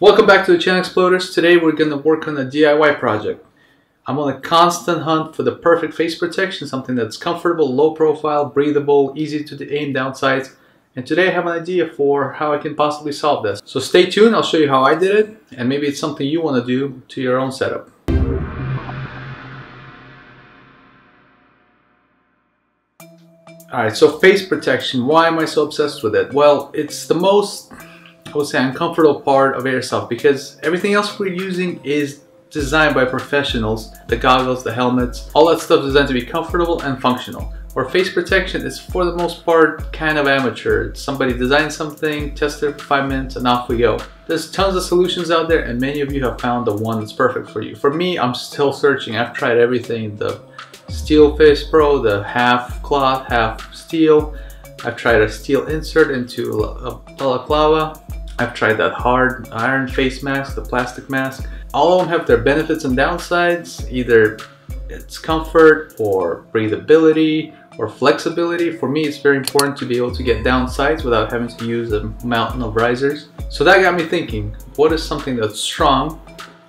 Welcome back to the Channel Exploders. Today we're going to work on a DIY project. I'm on a constant hunt for the perfect face protection, something that's comfortable, low profile, breathable, easy to aim down sights. And today I have an idea for how I can possibly solve this. So stay tuned, I'll show you how I did it, and maybe it's something you want to do to your own setup. Alright, so face protection, why am I so obsessed with it? Well, it's the most, I would say, uncomfortable part of airsoft because everything else we're using is designed by professionals. The goggles, the helmets, all that stuff is designed to be comfortable and functional. Where face protection is for the most part kind of amateur. Somebody designed something, tested it for five minutes, and off we go. There's tons of solutions out there and many of you have found the one that's perfect for you. For me, I'm still searching. I've tried everything. The Steel Face Pro, the half cloth, half steel. I've tried a steel insert into a balaclava. I've tried that hard iron face mask, the plastic mask. All of them have their benefits and downsides. Either it's comfort or breathability or flexibility. For me, it's very important to be able to get down sights without having to use a mountain of risers. So that got me thinking, what is something that's strong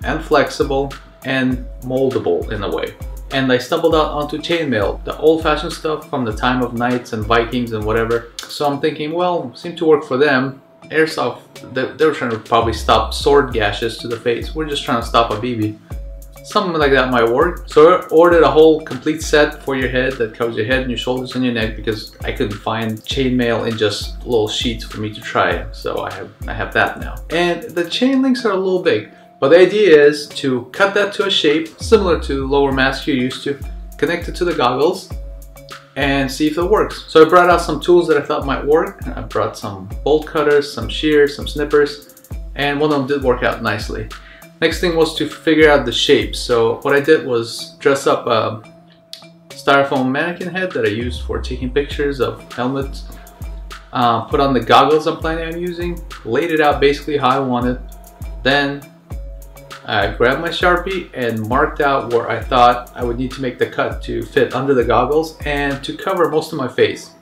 and flexible and moldable in a way? and I stumbled out onto chainmail, the old-fashioned stuff from the time of knights and Vikings and whatever. So I'm thinking, well, seemed to work for them. Airsoft, they, they were trying to probably stop sword gashes to the face. We're just trying to stop a BB. Something like that might work. So I ordered a whole complete set for your head that covers your head and your shoulders and your neck because I couldn't find chainmail in just little sheets for me to try. So I have I have that now. And the chain links are a little big. But the idea is to cut that to a shape similar to lower mask you're used to, connect it to the goggles, and see if it works. So I brought out some tools that I thought might work. I brought some bolt cutters, some shears, some snippers, and one of them did work out nicely. Next thing was to figure out the shape. So what I did was dress up a styrofoam mannequin head that I used for taking pictures of helmets, uh, put on the goggles I'm planning on using, laid it out basically how I wanted, then I grabbed my Sharpie and marked out where I thought I would need to make the cut to fit under the goggles and to cover most of my face.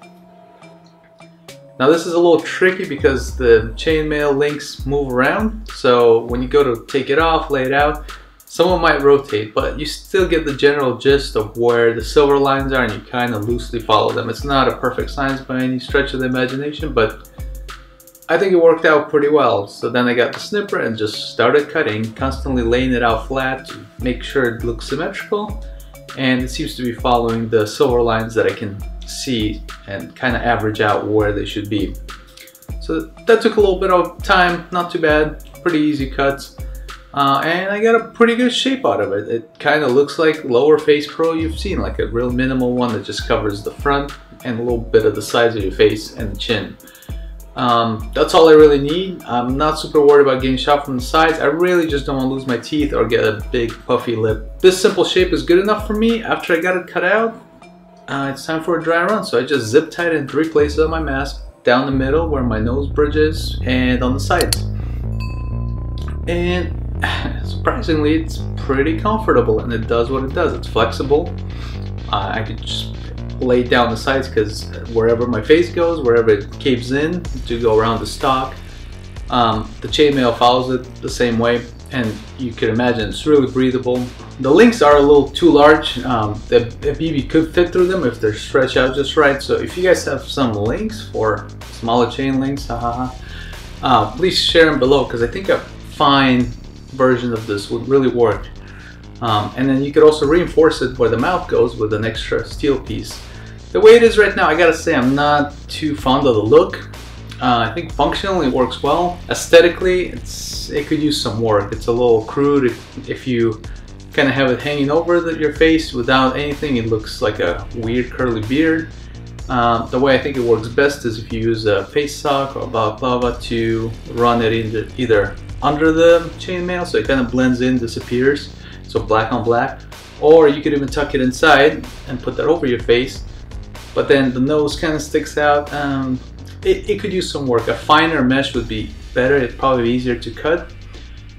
Now this is a little tricky because the chainmail links move around, so when you go to take it off, lay it out, some of them might rotate, but you still get the general gist of where the silver lines are and you kind of loosely follow them. It's not a perfect science by any stretch of the imagination, but I think it worked out pretty well. So then I got the snipper and just started cutting, constantly laying it out flat to make sure it looks symmetrical. And it seems to be following the silver lines that I can see and kind of average out where they should be. So that took a little bit of time, not too bad, pretty easy cuts. Uh, and I got a pretty good shape out of it. It kind of looks like lower face pro you've seen, like a real minimal one that just covers the front and a little bit of the sides of your face and the chin. Um, that's all I really need. I'm not super worried about getting shot from the sides. I really just don't want to lose my teeth or get a big puffy lip. This simple shape is good enough for me. After I got it cut out, uh, it's time for a dry run. So I just zip tied in three places on my mask, down the middle where my nose bridge is, and on the sides. And surprisingly, it's pretty comfortable and it does what it does. It's flexible. Uh, I could just lay down the sides because wherever my face goes, wherever it caves in to go around the stock, um, the chainmail follows it the same way and you can imagine it's really breathable. The links are a little too large. Um, the, the BB could fit through them if they're stretched out just right. So if you guys have some links for smaller chain links, uh, please share them below because I think a fine version of this would really work. Um, and then you could also reinforce it where the mouth goes with an extra steel piece. The way it is right now, I gotta say I'm not too fond of the look. Uh, I think functionally it works well. Aesthetically, it's it could use some work. It's a little crude if, if you kind of have it hanging over the, your face without anything. It looks like a weird curly beard. Um, the way I think it works best is if you use a face sock or balaclava to run it in either under the chainmail so it kind of blends in, disappears so black on black. Or you could even tuck it inside and put that over your face, but then the nose kind of sticks out. Um, it, it could use some work. A finer mesh would be better, it'd probably be easier to cut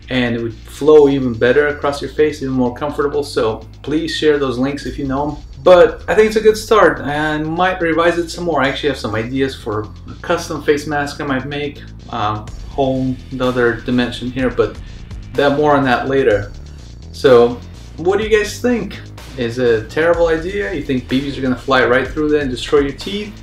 and it would flow even better across your face, even more comfortable. So please share those links if you know them. But I think it's a good start and might revise it some more. I actually have some ideas for a custom face mask I might make. Um, whole another dimension here, but that more on that later. So, what do you guys think? Is it a terrible idea? You think BBs are gonna fly right through there and destroy your teeth?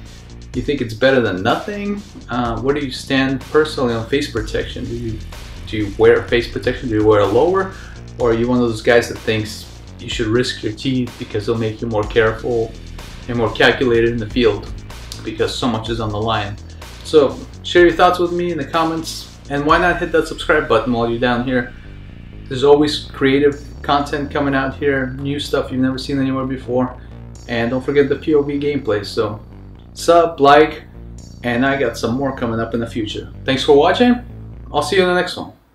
You think it's better than nothing? Uh, where do you stand personally on face protection? Do you do you wear face protection? Do you wear a lower, or are you one of those guys that thinks you should risk your teeth because they'll make you more careful and more calculated in the field because so much is on the line? So share your thoughts with me in the comments, and why not hit that subscribe button while you're down here? There's always creative content coming out here, new stuff you've never seen anywhere before, and don't forget the POV gameplay. So sub, like, and I got some more coming up in the future. Thanks for watching. I'll see you in the next one.